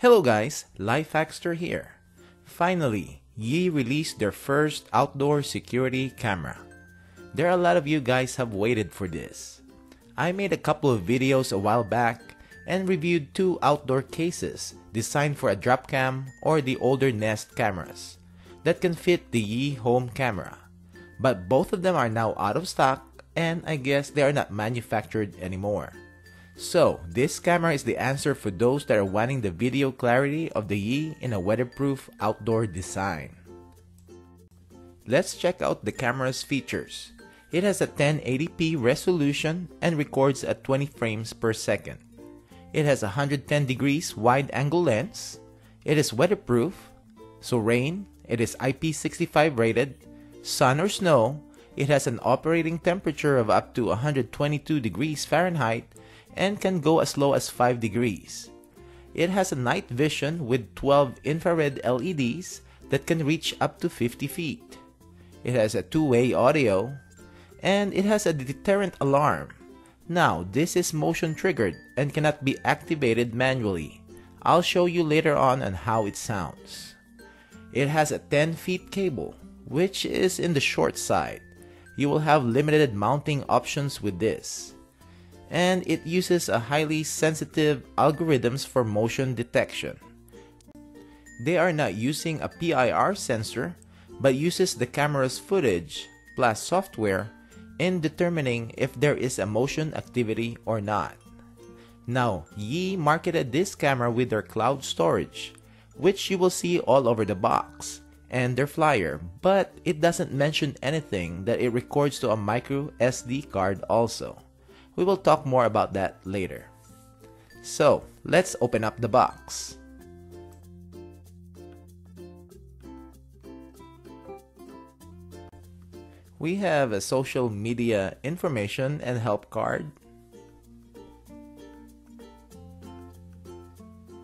Hello guys, Lifehackster here. Finally, Yi released their first outdoor security camera. There are a lot of you guys have waited for this. I made a couple of videos a while back and reviewed two outdoor cases designed for a drop cam or the older Nest cameras that can fit the Yi home camera. But both of them are now out of stock and I guess they are not manufactured anymore. So, this camera is the answer for those that are wanting the video clarity of the Yi in a weatherproof outdoor design. Let's check out the camera's features. It has a 1080p resolution and records at 20 frames per second. It has a 110 degrees wide angle lens. It is weatherproof, so rain, it is IP65 rated, sun or snow, it has an operating temperature of up to 122 degrees Fahrenheit and can go as low as 5 degrees. It has a night vision with 12 infrared LEDs that can reach up to 50 feet. It has a two-way audio, and it has a deterrent alarm. Now, this is motion triggered and cannot be activated manually. I'll show you later on on how it sounds. It has a 10 feet cable, which is in the short side. You will have limited mounting options with this and it uses a highly sensitive algorithms for motion detection. They are not using a PIR sensor, but uses the camera's footage plus software in determining if there is a motion activity or not. Now, Yi marketed this camera with their cloud storage, which you will see all over the box, and their flyer, but it doesn't mention anything that it records to a micro SD card also. We will talk more about that later. So, let's open up the box. We have a social media information and help card.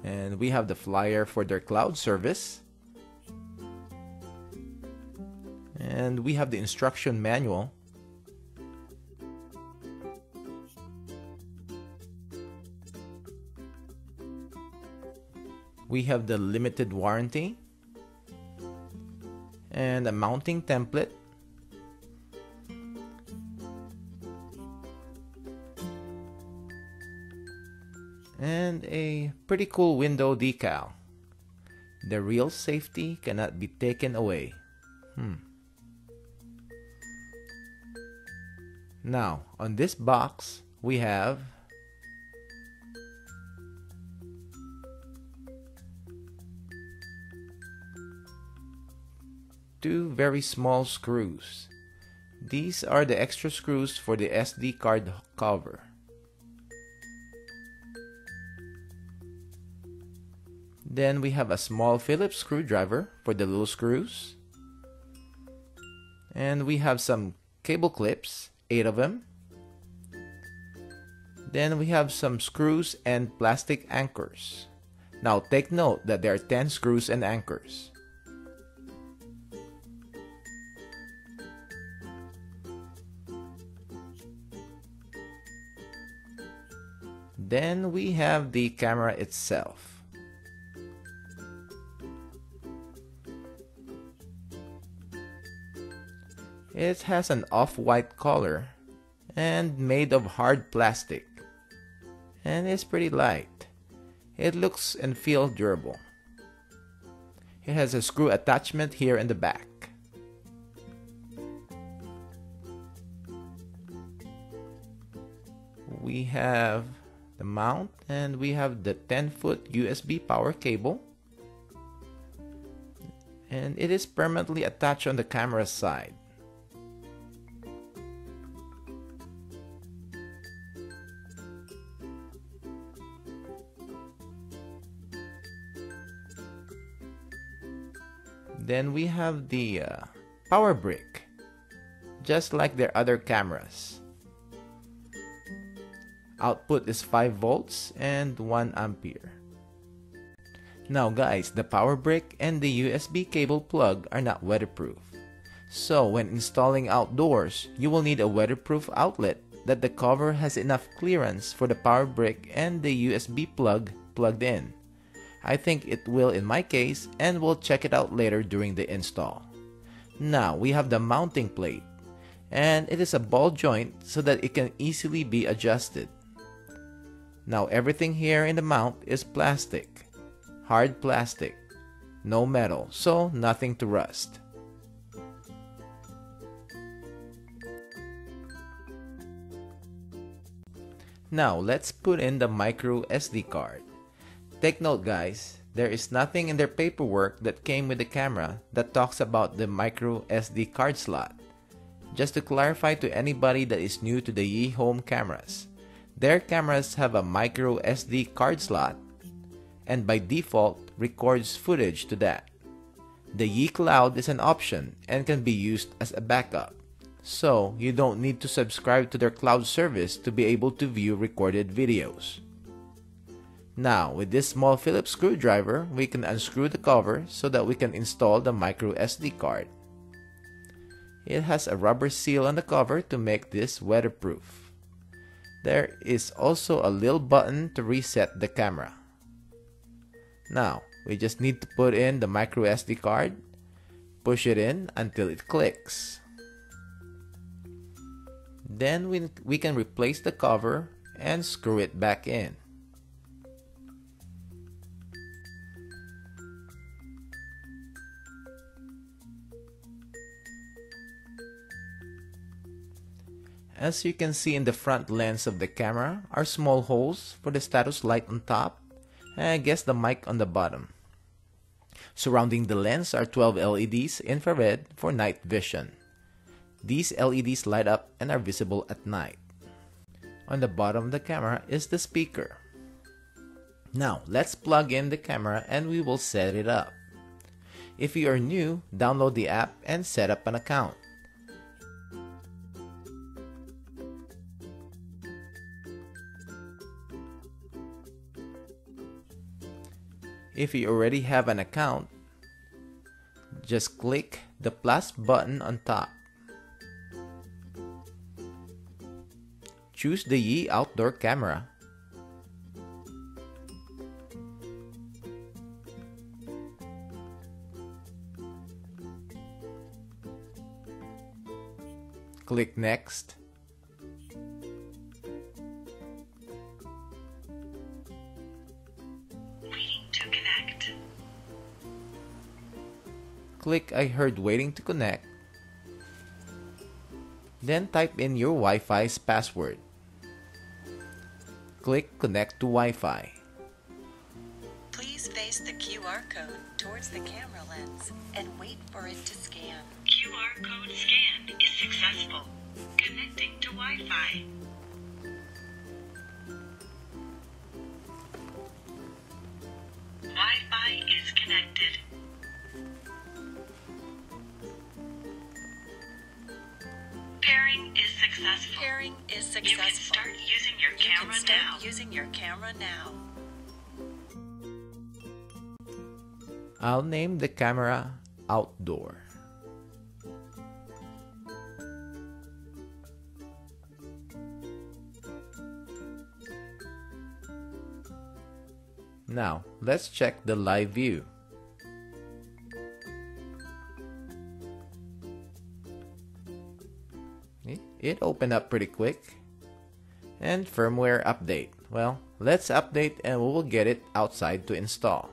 And we have the flyer for their cloud service. And we have the instruction manual we have the limited warranty and a mounting template. And a pretty cool window decal. The real safety cannot be taken away. Hmm. now on this box we have two very small screws. These are the extra screws for the SD card cover. Then we have a small Phillips screwdriver for the little screws. And we have some cable clips, 8 of them. Then we have some screws and plastic anchors. Now take note that there are 10 screws and anchors. Then we have the camera itself. It has an off-white color and made of hard plastic and is pretty light. It looks and feels durable. It has a screw attachment here in the back. We have mount and we have the 10 foot USB power cable and it is permanently attached on the camera side. Then we have the uh, power brick, just like their other cameras. Output is 5 volts and 1 ampere. Now guys, the power brick and the USB cable plug are not weatherproof. So when installing outdoors, you will need a weatherproof outlet that the cover has enough clearance for the power brick and the USB plug plugged in. I think it will in my case and we'll check it out later during the install. Now we have the mounting plate and it is a ball joint so that it can easily be adjusted. Now everything here in the mount is plastic, hard plastic, no metal, so nothing to rust. Now let's put in the micro SD card. Take note guys, there is nothing in their paperwork that came with the camera that talks about the micro SD card slot. Just to clarify to anybody that is new to the Yi Home cameras, their cameras have a micro SD card slot and by default records footage to that. The Yi Cloud is an option and can be used as a backup so you don't need to subscribe to their cloud service to be able to view recorded videos. Now, with this small Phillips screwdriver, we can unscrew the cover so that we can install the micro SD card. It has a rubber seal on the cover to make this weatherproof. There is also a little button to reset the camera. Now, we just need to put in the micro SD card, push it in until it clicks. Then we, we can replace the cover and screw it back in. As you can see in the front lens of the camera are small holes for the status light on top and I guess the mic on the bottom. Surrounding the lens are 12 LEDs infrared for night vision. These LEDs light up and are visible at night. On the bottom of the camera is the speaker. Now, let's plug in the camera and we will set it up. If you are new, download the app and set up an account. If you already have an account, just click the plus button on top. Choose the Yi outdoor camera. Click Next. Click I heard waiting to connect. Then type in your Wi-Fi's password click Connect to Wi-Fi. Please face the QR code towards the camera lens and wait for it to scan. QR code scan is successful. Connecting to Wi-Fi. Wi-Fi is connected. Pairing is successful. Pairing is successful. You can start using your camera can start now. using your camera now. I'll name the camera Outdoor. Now, let's check the live view. It opened up pretty quick. And firmware update. Well, let's update and we will get it outside to install.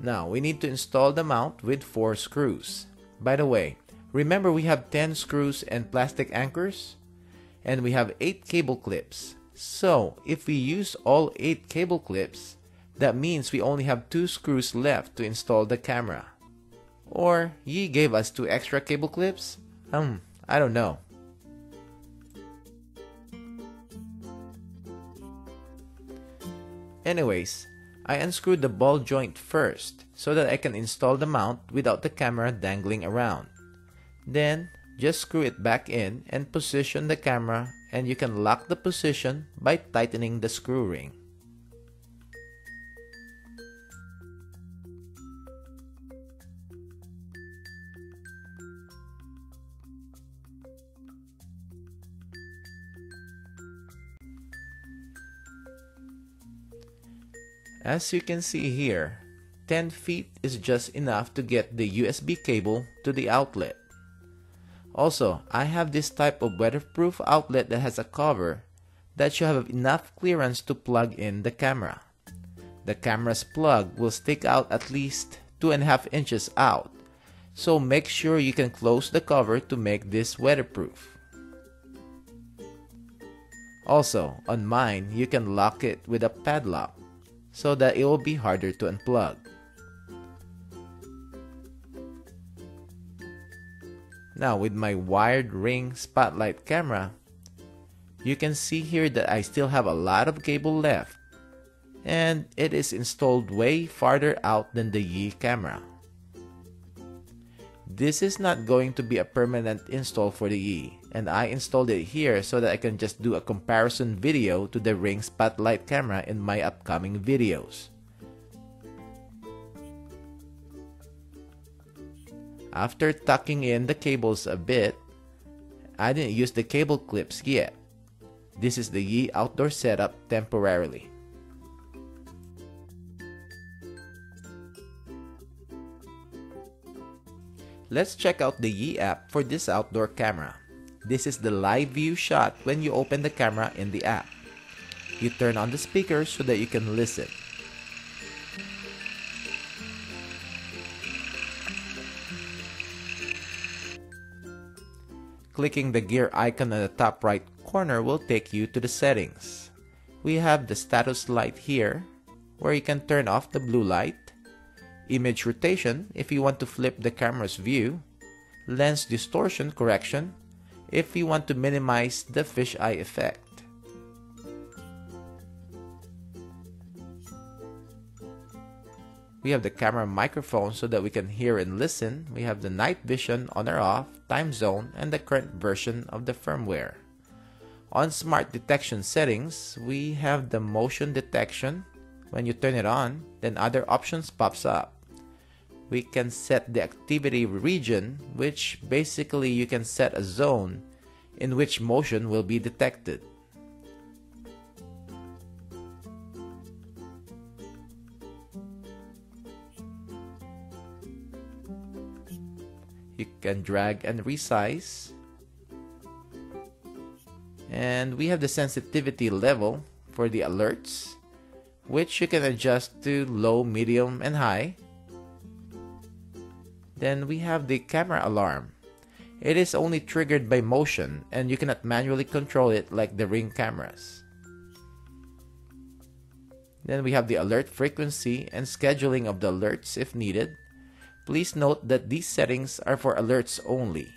Now, we need to install the mount with 4 screws. By the way, remember we have 10 screws and plastic anchors? And we have 8 cable clips. So, if we use all 8 cable clips, that means we only have 2 screws left to install the camera. Or, Yi gave us 2 extra cable clips? Um, I don't know. Anyways, I unscrewed the ball joint first so that I can install the mount without the camera dangling around. Then, just screw it back in and position the camera and you can lock the position by tightening the screw ring. As you can see here, 10 feet is just enough to get the USB cable to the outlet. Also, I have this type of weatherproof outlet that has a cover that should have enough clearance to plug in the camera. The camera's plug will stick out at least 2.5 inches out, so make sure you can close the cover to make this weatherproof. Also, on mine, you can lock it with a padlock so that it will be harder to unplug. Now with my wired ring spotlight camera, you can see here that I still have a lot of cable left and it is installed way farther out than the Yi camera. This is not going to be a permanent install for the Yi and I installed it here so that I can just do a comparison video to the Ring Spotlight camera in my upcoming videos. After tucking in the cables a bit, I didn't use the cable clips yet. This is the Yi outdoor setup temporarily. Let's check out the Yi app for this outdoor camera. This is the live view shot when you open the camera in the app. You turn on the speakers so that you can listen. Clicking the gear icon on the top right corner will take you to the settings. We have the status light here, where you can turn off the blue light, image rotation if you want to flip the camera's view, lens distortion correction if you want to minimize the fisheye effect. We have the camera microphone so that we can hear and listen. We have the night vision on or off, time zone, and the current version of the firmware. On smart detection settings, we have the motion detection. When you turn it on, then other options pops up we can set the activity region, which basically you can set a zone in which motion will be detected. You can drag and resize. And we have the sensitivity level for the alerts, which you can adjust to low, medium, and high then we have the camera alarm. It is only triggered by motion and you cannot manually control it like the ring cameras. Then we have the alert frequency and scheduling of the alerts if needed. Please note that these settings are for alerts only.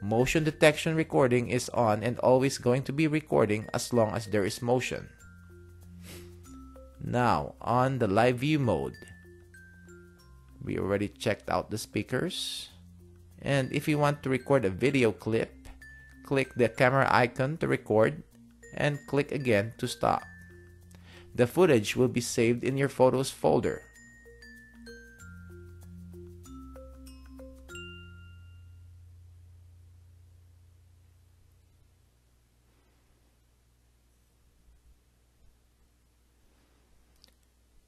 Motion detection recording is on and always going to be recording as long as there is motion. Now, on the live view mode we already checked out the speakers. And if you want to record a video clip click the camera icon to record and click again to stop. The footage will be saved in your photos folder.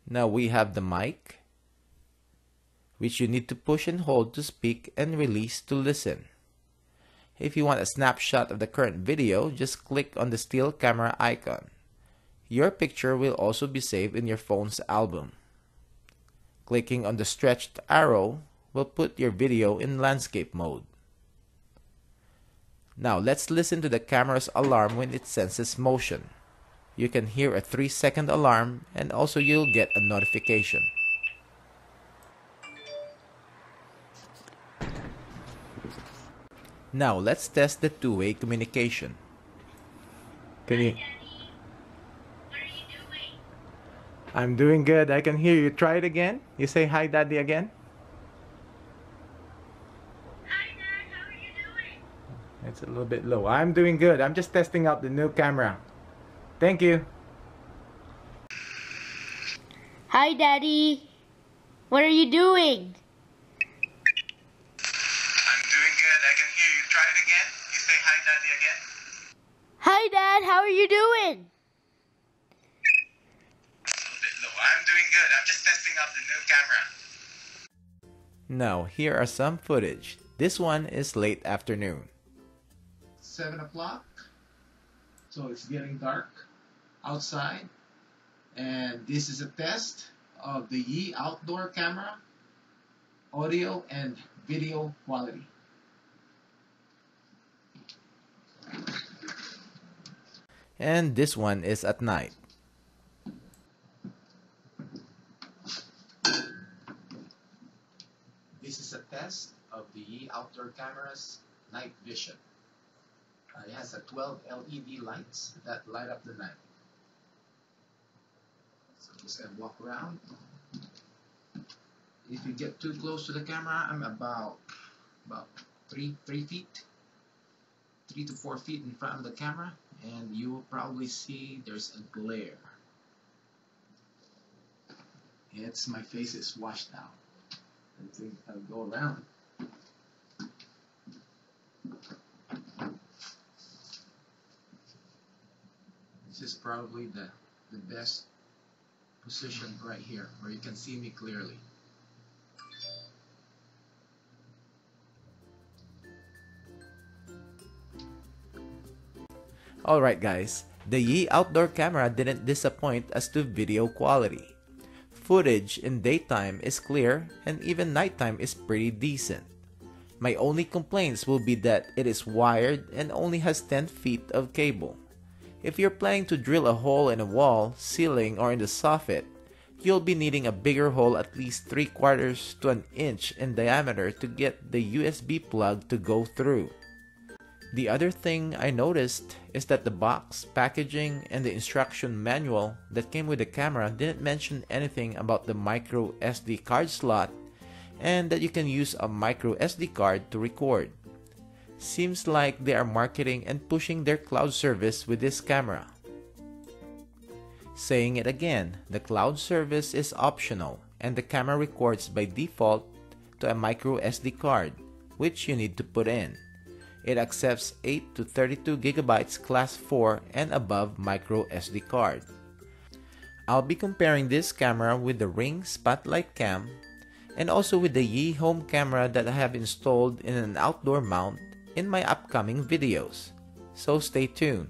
Now we have the mic which you need to push and hold to speak and release to listen. If you want a snapshot of the current video, just click on the still camera icon. Your picture will also be saved in your phone's album. Clicking on the stretched arrow will put your video in landscape mode. Now let's listen to the camera's alarm when it senses motion. You can hear a 3 second alarm and also you'll get a notification. Now let's test the two-way communication. Can you? I'm doing good. I can hear you. Try it again. You say hi, Daddy, again. Hi, Dad. How are you doing? It's a little bit low. I'm doing good. I'm just testing out the new camera. Thank you. Hi, Daddy. What are you doing? Daddy again? Hi, Dad. How are you doing? A little bit low. I'm doing good. I'm just testing out the new camera. Now, here are some footage. This one is late afternoon. 7 o'clock. So it's getting dark outside. And this is a test of the Yi outdoor camera, audio and video quality. And this one is at night. This is a test of the outdoor camera's night vision. Uh, it has a 12 LED lights that light up the night. So I'm just gonna walk around. If you get too close to the camera, I'm about about three three feet, three to four feet in front of the camera, and you will probably see there's a glare. It's my face is washed out. I think I'll go around. This is probably the, the best position right here where you can see me clearly. Alright guys, the Yi outdoor camera didn't disappoint as to video quality. Footage in daytime is clear and even nighttime is pretty decent. My only complaints will be that it is wired and only has 10 feet of cable. If you're planning to drill a hole in a wall, ceiling, or in the soffit, you'll be needing a bigger hole at least 3 quarters to an inch in diameter to get the USB plug to go through. The other thing I noticed is that the box, packaging, and the instruction manual that came with the camera didn't mention anything about the micro SD card slot and that you can use a micro SD card to record. Seems like they are marketing and pushing their cloud service with this camera. Saying it again, the cloud service is optional and the camera records by default to a micro SD card, which you need to put in. It accepts 8 to 32 gigabytes class 4 and above micro SD card. I'll be comparing this camera with the Ring Spotlight Cam and also with the Yi home camera that I have installed in an outdoor mount in my upcoming videos. So stay tuned.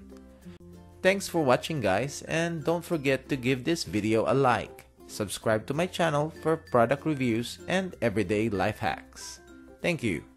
Thanks for watching guys and don't forget to give this video a like. Subscribe to my channel for product reviews and everyday life hacks. Thank you.